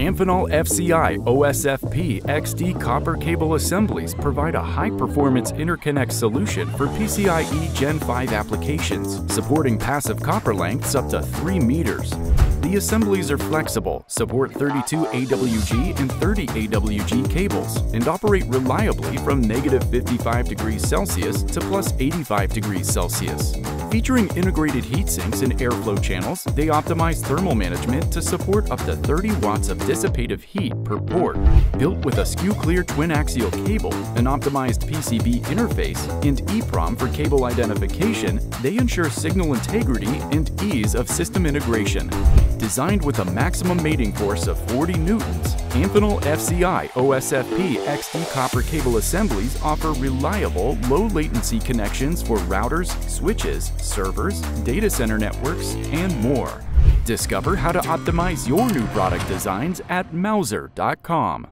Amphenol FCI OSFP XD copper cable assemblies provide a high-performance interconnect solution for PCIe Gen 5 applications, supporting passive copper lengths up to 3 meters. The assemblies are flexible, support 32 AWG and 30 AWG cables, and operate reliably from negative 55 degrees Celsius to plus 85 degrees Celsius. Featuring integrated heat sinks and airflow channels, they optimize thermal management to support up to 30 watts of dissipative heat per port. Built with a skew-clear twin-axial cable, an optimized PCB interface, and EEPROM for cable identification, they ensure signal integrity and ease of system integration. Designed with a maximum mating force of 40 newtons, Amphenol FCI OSFP XD copper cable assemblies offer reliable, low-latency connections for routers, switches, servers, data center networks, and more. Discover how to optimize your new product designs at Mouser.com.